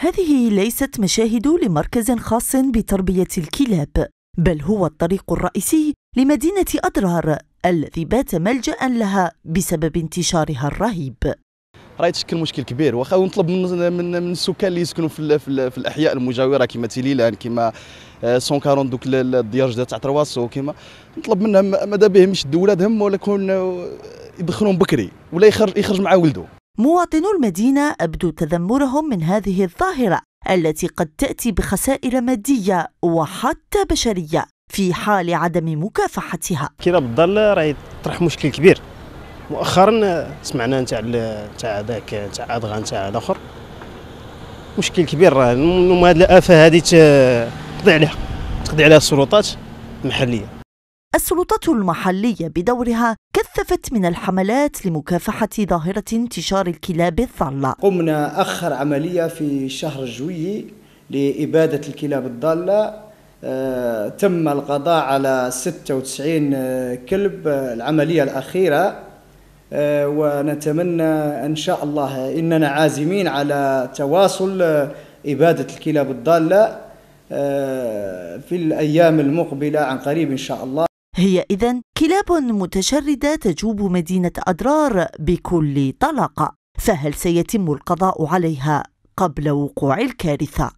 هذه ليست مشاهد لمركز خاص بتربية الكلاب بل هو الطريق الرئيسي لمدينة أضرار الذي بات ملجأ لها بسبب انتشارها الرهيب. راه تشكل مشكل كبير واخا ونطلب من من, من السكان اللي يسكنوا في, في, في الأحياء المجاورة كما تيليلان كما 140 دوك الديار تاع ترواسو كما نطلب منهم ماذا بهم يشدوا ولادهم ولا يكون يدخلهم بكري ولا يخرج يخرج مع ولده مواطنو المدينة أبدوا تذمرهم من هذه الظاهرة التي قد تأتي بخسائر مادية وحتى بشرية في حال عدم مكافحتها. كده بالضل راه يطرح مشكل كبير. مؤخرا سمعنا نتاع تاع ذاك تاع ادغان تاع الآخر. مشكل كبير راه. هذه الآفة هذه تقضي عليها تقضي عليها السلطات المحلية. السلطات المحلية بدورها كثفت من الحملات لمكافحة ظاهرة انتشار الكلاب الضالة. قمنا آخر عملية في شهر جويي لإبادة الكلاب الضالة. آه، تم القضاء على 96 كلب العملية الأخيرة. آه، ونتمنى إن شاء الله إننا عازمين على تواصل إبادة الكلاب الضالة آه، في الأيام المقبلة عن قريب إن شاء الله. هي اذا كلاب متشردة تجوب مدينة اضرار بكل طلاقه فهل سيتم القضاء عليها قبل وقوع الكارثة؟